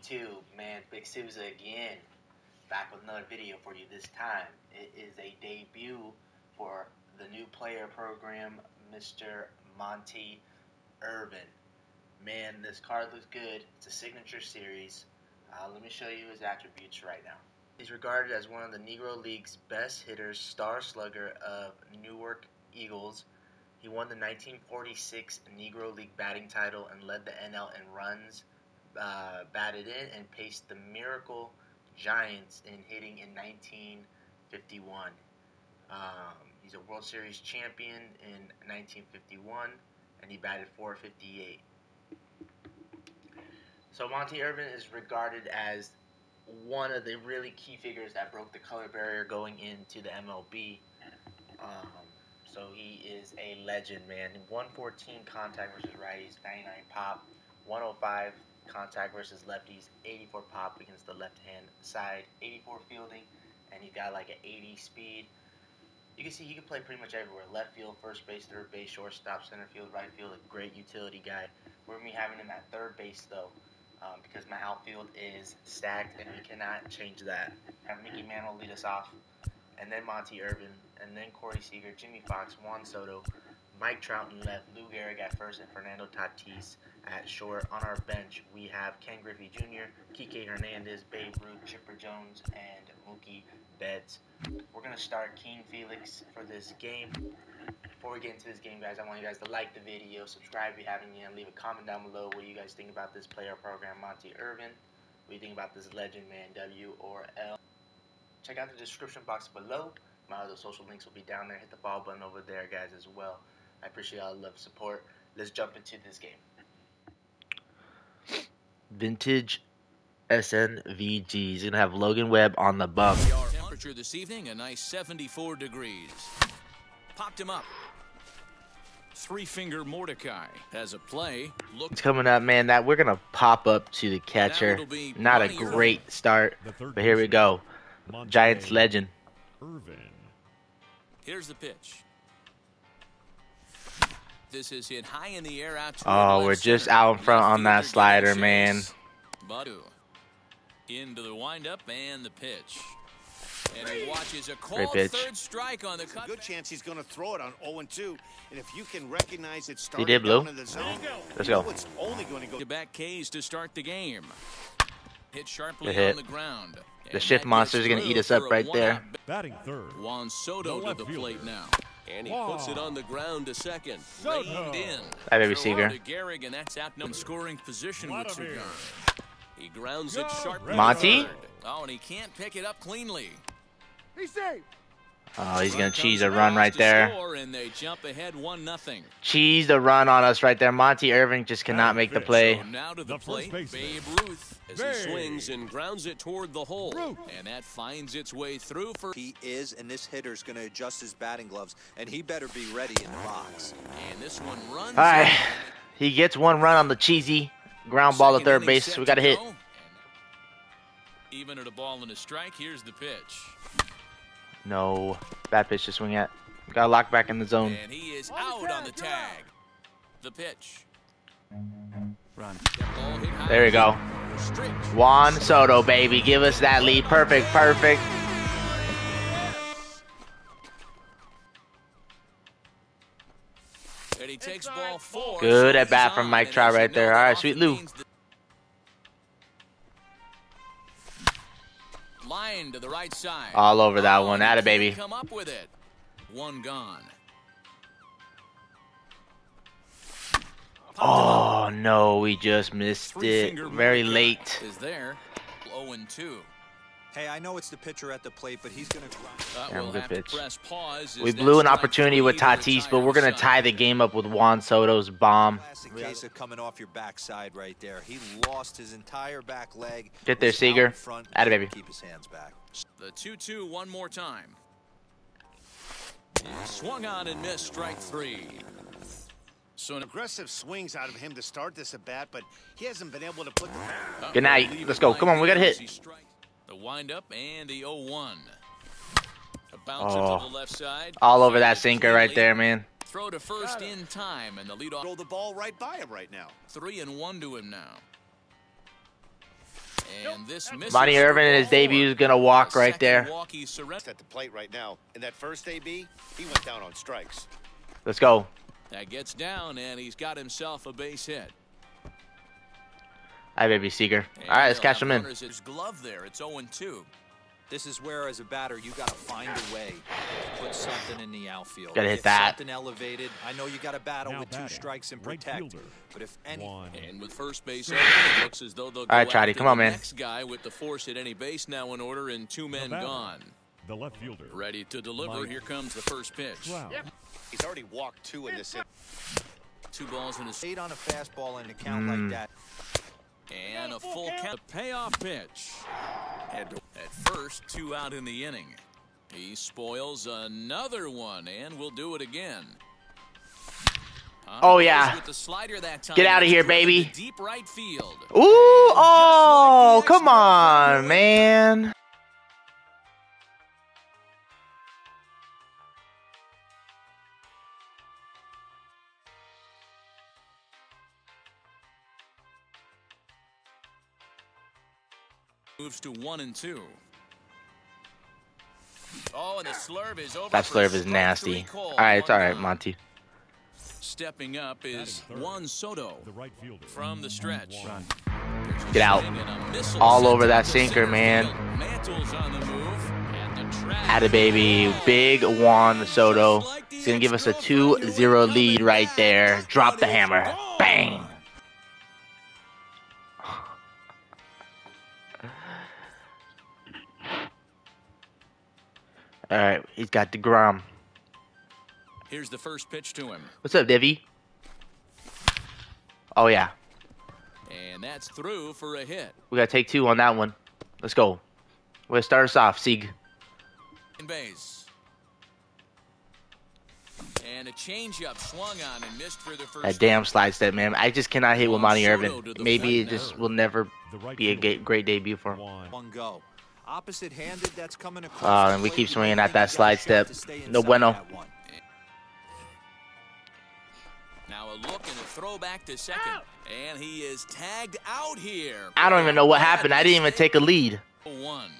YouTube, man, Big Sousa again, back with another video for you this time. It is a debut for the new player program, Mr. Monte Irvin. Man, this card looks good. It's a signature series. Uh, let me show you his attributes right now. He's regarded as one of the Negro League's best hitters, star slugger of Newark Eagles. He won the 1946 Negro League batting title and led the NL in runs uh, batted in and paced the Miracle Giants in hitting in 1951. Um, he's a World Series champion in 1951 and he batted 458. So Monte Irvin is regarded as one of the really key figures that broke the color barrier going into the MLB. Um, so he is a legend, man. 114 contact versus righties, 99 pop, 105 contact versus lefties, 84 pop against the left hand side, 84 fielding, and he's got like an 80 speed. You can see he can play pretty much everywhere. Left field, first base, third base, shortstop, center field, right field. A great utility guy. We're gonna be having him at third base though, um, because my outfield is stacked and we cannot change that. Have Mickey Mantle lead us off, and then Monte Irvin, and then Corey Seager, Jimmie Foxx, Juan Soto, Mike Trout in left, Lou Gehrig at first, and Fernando Tatis at short. On our bench, we have Ken Griffey Jr., Kike Hernandez, Babe Ruth, Chipper Jones, and Mookie Betts. We're going to start King Felix for this game. Before we get into this game, guys, I want you guys to like the video, subscribe if you haven't yet, and leave a comment down below what you guys think about this player program, Monte Irvin. What do you think about this legend, man, W or L? Check out the description box below. My other social links will be down there. Hit the follow button over there, guys, as well. I appreciate all the love support. Let's jump into this game. Vintage SNVG. He's gonna have Logan Webb on the bump. Temperature this evening, a nice 74 degrees. Popped him up. Three finger Mordecai has a play. Look It's coming up, man. That we're gonna pop up to the catcher. Not a great start, but here we go. Giants legend. Irvin. Here's the pitch. This is hit high in the air out to Oh, we're just out in front on that slider, man. chase. Badu into the windup and the pitch. And he watches a cold pitch. third strike on the cut. Good chance he's going to throw it on 0 2. And if you can recognize it He did, Blue. in the zone, Let's go. it's only going to go To back K's to start the game. Hit sharply hit. on the ground. The shift that monster's gets gonna eat us up right there. Batting third. Juan Soto to the plate now. And he Wow. puts it on the ground to second. Soto. Reined in. Hi, baby Throw Seager. to and that's out in scoring position with Vladimir. Cigar. He grounds it Go. sharply. Monte? Oh, and he can't pick it up cleanly. Oh, he's gonna cheese a run right there. and they jump ahead one nothing. Cheese the run on us right there. Monte Irving just cannot make the play. So now to the, The plate. Babe Ruth, As he swings and grounds it toward the hole. Ruth. and that finds its way through for. He is, and this hitter's going to adjust his batting gloves, and he better be ready in the box. And this one runs. All right, he gets one run on the cheesy ground ball to third base. We got to hit. go. Even at a ball and a strike, here's the pitch. No, bad pitch to swing at. Got to lock back in the zone. And he is out on the tag. The pitch. Run. Ball hit high. There we go. Juan Soto, baby, give us that lead. Perfect, perfect. And he takes ball four. Good at bat from Mike Trout right there. All right, sweet Lou. Line to the right side. All over that one. Atta baby. Come up with it. One gone. Oh no, we just missed it. Very late. Is there. 0 and 2. Hey, I know it's the pitcher at the plate, but he's going to. Uh, Damn, we'll good have pitch. to press pause. We blew an opportunity with three to the Tatis, but we're gonna tie the game up with Juan Soto's bomb. Classic case of coming off your backside right there. He lost his entire back leg. Get there, was out Seager. in front, baby. Keep his hands back. The 2 2 one more time. Swung on and missed strike three. So an aggressive swings out of him to start this at bat, but he hasn't been able to put the. Good night. Let's go. line Come on, we gotta hit. Windup and the 0 1. A bouncer Oh. to the left side. All over that sinker right there, man. Throw to first in time, and the leadoff Throw the ball right by him right now. three and one to him now. And this misses Monte Irvin in his debut is gonna walk right there. walk at the plate right now. In that first AB, he went down on strikes. Let's go. That gets down, and he's got himself a base hit. Hi, baby Seager. All right, let's he'll catch have him in. his glove there. It's 0-2. This is where, as a batter, you got to find a way to put something in the outfield. Gotta hit If that. Something elevated. I know you got to battle Now with two strikes and right protect. fielder, But if any, One. And with first base open, it looks as though they'll go All right, Trotty, after come on, man. next guy with the force at any base now in order and two men batter. gone. The left fielder. Ready to deliver. Mike Here comes the first pitch. Trout. He's already walked two in this inning. Two balls in his eight on a fastball in a count Mm. like that. And a full count. A payoff pitch. At first, two out in the inning. He spoils another one and will do it again. Oh, yeah. with the slider that time. Get out of here, baby. Deep right field. Ooh, oh, come on, man. Moves to one and two. Oh, and the slurve is over. That for slurve is nasty. All right, it's all One right, down. Monte. Stepping up is Batting. Juan Soto The right fielder. from the stretch. One. Get out. swing and a missile All over that sinker, man. field. Mantle's on the move. And the track. Atta baby, big Juan Soto. He's gonna give us a 2-0 lead right there. Drop the hammer. Bang. All right, he's got Degrom. Here's the first pitch to him. What's up, Divvy? Oh yeah, And that's through for a hit. we gotta take two on that one. Let's go. We're gonna start us off, Sieg. In base. And a changeup swung on and missed for the first. That damn slide step, man. I just cannot hit with Monte Irvin. Maybe it just will never be a great debut for him. One. One go. Opposite handed, that's coming across. Oh, the and we keep swinging at that you got a slide step. No bueno. that one. Now a look and a throwback to second. And he is tagged out here. I don't even know what happened. I didn't even take a lead. One.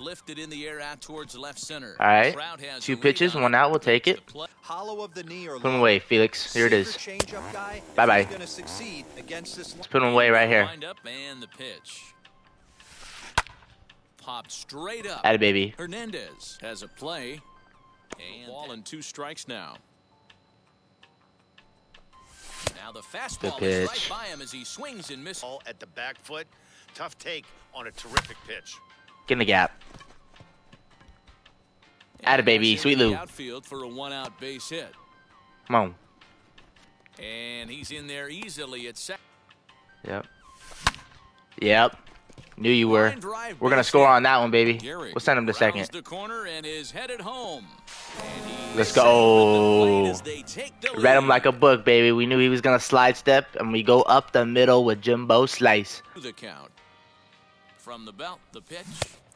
Lifted in the air out towards left center. All right. Two pitches, one out. We'll take it. Hollow of the knee or Put him away, Felix. Here it is. Safer changeup guy, if Bye-bye. he's gonna succeed against this Let's put him away right here. Popped straight up. Atta baby. Hernandez has a play. And ball and two strikes now. Now the fastball is right by him as he swings and misses. Ball at the back foot. Tough take on a terrific pitch. Get in the gap. Atta a baby, Sweet into the Lou. Outfield for a one-out base hit, Come on. and he's in there easily at second. Yep. Yep. Knew you were. We're gonna score on that one, baby. We'll send him to second. the corner and is headed home. And Let's safe with the plate go. as they take the Read him like a book, baby. We knew he was gonna slide step, and we go up the middle with Jimbo Slice. the count. From the belt, the pitch.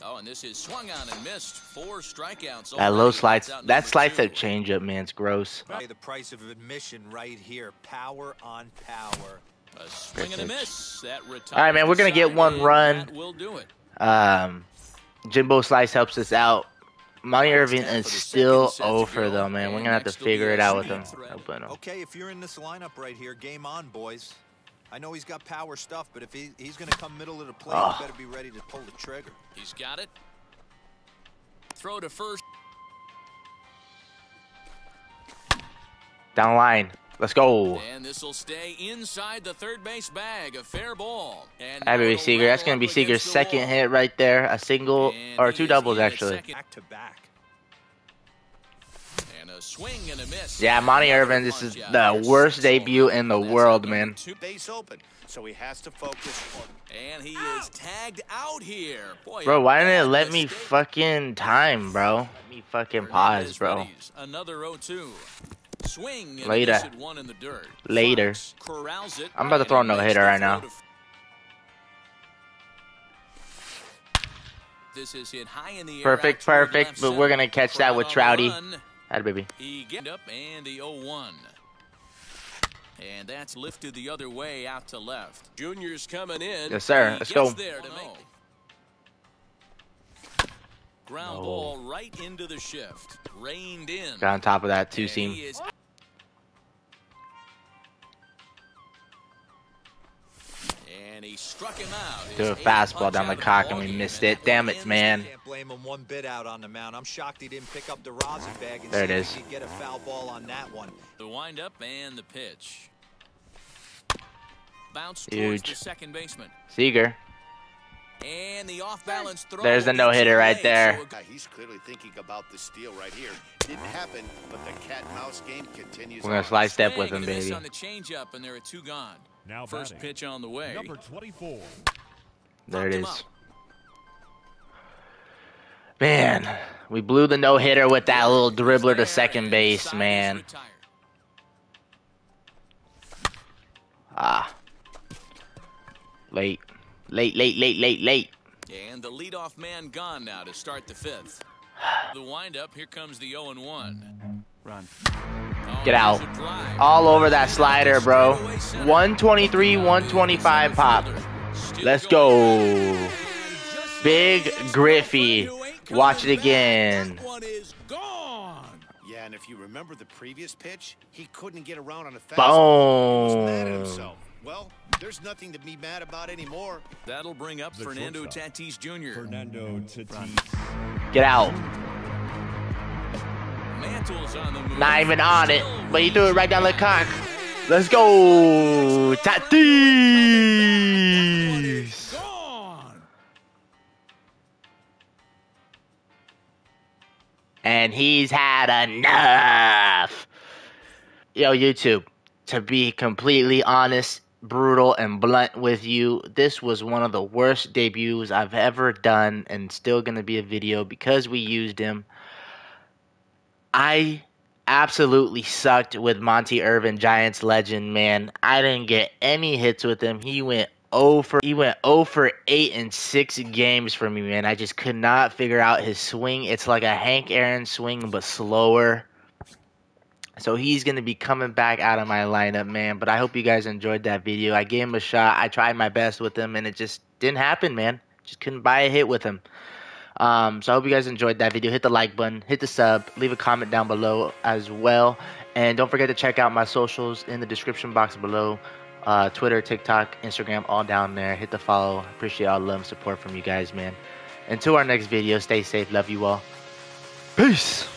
Oh, and this is swung on and missed. Four strikeouts. That low already. slides, That's out that number slide two. step changeup, man, it's gross. Pay the price of admission right here. Power on power. A swing and a miss. That retires All right, man, we're gonna get one run. That will do it. Um, Jimbo Slice helps us out. Monte Irving is still second set to over though, man. We're gonna have to next will be figure it out with him. speed threat. No bueno. Okay, if you're in this lineup right here, game on, boys. I know he's got power stuff, but if he, he's going to come middle of the plate, Oh. you better be ready to pull the trigger. He's got it. Throw to first. Down line. Let's go. And this will stay inside the third base bag. A fair ball. And Hey, now Seager. That's gonna be up Seager's second wall. hit right there. A single And or two doubles actually. Back to back. And a swing and a miss. Yeah, Monte Another Irvin. This is the worst debut in the world, man. two. Base open, so he has to focus on And he is tagged out here. Boy, Bro, why didn't it let me mistake. fucking time, bro? Let me fucking pause, bro. Another 0-2. Swing Later. a miss at one in the dirt. Later. I'm about to throw a no-hitter right now. This is hit high in the. Perfect, toward perfect, but we're gonna catch that with Crowd on the Trouty. Atta baby. He get up and the 0-1. And that's lifted the other way out to left. Junior's coming in. Yes, sir. Let's go. There to make Ground No. ball right into the shift. Reined in. Got on top of that two seam. Threw a fastball down the cock and we missed it. Damn it, man. Blame him one bit out on the mound. I'm shocked he didn't pick up the rosin bag and There it is. it if is. he could get a foul ball on that one. The windup and the pitch. Bounce Huge. towards the second baseman. Seager. And the off balance throw. There's the no-hitter right there. so a He's clearly thinking about the steal right here. Didn't happen, but the cat mouse game continues. We're gonna on. slice step with him, and a miss baby. on the changeup, and there are two gone. Now First batting, pitch on the way. Number 24. There it Popped up. Man, we blew the no hitter with that little dribbler to second base, man. Ah. Late. Late, late, late, late, late. And the leadoff man gone now to start the fifth. The windup, here comes the 0 and 1. Run. Oh, Get out. there's a drive. All over that slider, bro. 123, 125 pop. Let's go. Big Griffey. Watch it again. That one is gone. Yeah, and if you remember the previous pitch, he couldn't get around on a fastball. He mad at Boom. Himself. Well, there's nothing to be mad about anymore. That'll bring up The Fernando shortstop. Tatis Jr. Fernando Tatis. Get out. Mantles on the move. Not even on it, but he threw it right down the reaching. cock. Let's go. That Tatis. and he's had enough. Yo, YouTube, to be completely honest, brutal, and blunt with you, this was one of the worst debuts I've ever done, and still gonna be a video because we used him. I absolutely sucked with Monte Irvin, Giants legend, man. I didn't get any hits with him. He went 0 for he went 0 for 8 in 6 games for me, man. I just could not figure out his swing. It's like a Hank Aaron swing but slower. So he's going to be coming back out of my lineup, man. But I hope you guys enjoyed that video. I gave him a shot. I tried my best with him and it just didn't happen, man. Just couldn't buy a hit with him. Um, so I hope you guys enjoyed that video. Hit the like button, hit the sub, leave a comment down below as well. And don't forget to check out my socials in the description box below. Uh, Twitter, TikTok, Instagram, all down there. Hit the follow. Appreciate all the love and support from you guys, man. Until our next video, stay safe. Love you all. Peace.